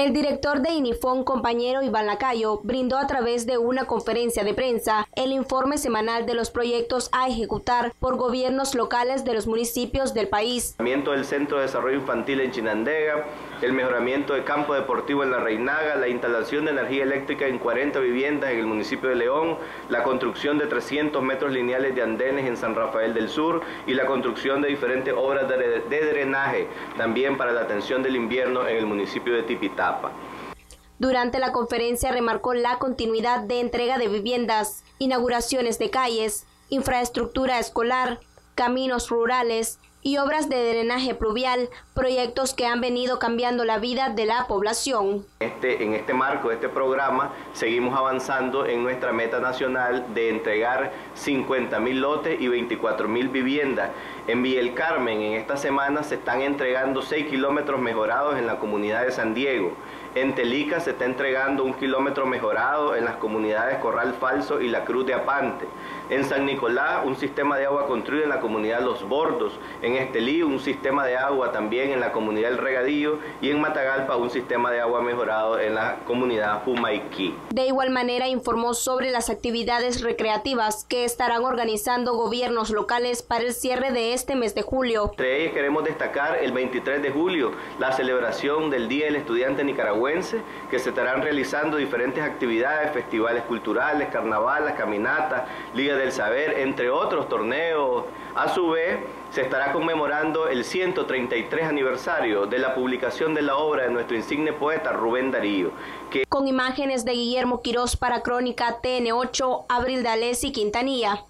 El director de Inifón, compañero Iván Lacayo, brindó a través de una conferencia de prensa el informe semanal de los proyectos a ejecutar por gobiernos locales de los municipios del país. El Centro de Desarrollo Infantil en Chinandega, el mejoramiento del campo deportivo en La Reinaga, la instalación de energía eléctrica en 40 viviendas en el municipio de León, la construcción de 300 metros lineales de andenes en San Rafael del Sur y la construcción de diferentes obras de drenaje también para la atención del invierno en el municipio de Tipitá. Durante la conferencia remarcó la continuidad de entrega de viviendas, inauguraciones de calles, infraestructura escolar, caminos rurales y obras de drenaje pluvial, proyectos que han venido cambiando la vida de la población. Este, en este marco de este programa seguimos avanzando en nuestra meta nacional de entregar 50 mil lotes y 24 mil viviendas. En Villa Carmen en esta semana se están entregando 6 kilómetros mejorados en la comunidad de San Diego. En Telica se está entregando un kilómetro mejorado en las comunidades Corral Falso y La Cruz de Apante. En San Nicolás, un sistema de agua construido en la comunidad Los Bordos. En Estelí, un sistema de agua también en la comunidad El Regadío. Y en Matagalpa, un sistema de agua mejorado en la comunidad Humaiquí. De igual manera, informó sobre las actividades recreativas que estarán organizando gobiernos locales para el cierre de este mes de julio. Entre ellas queremos destacar el 23 de julio, la celebración del Día del Estudiante Nicaragüense, que se estarán realizando diferentes actividades, festivales culturales, carnavales, caminatas, ligas del Saber, entre otros torneos. A su vez, se estará conmemorando el 133 aniversario de la publicación de la obra de nuestro insigne poeta Rubén Darío. Que... Con imágenes de Guillermo Quirós para Crónica TN8, Abril de y Quintanilla.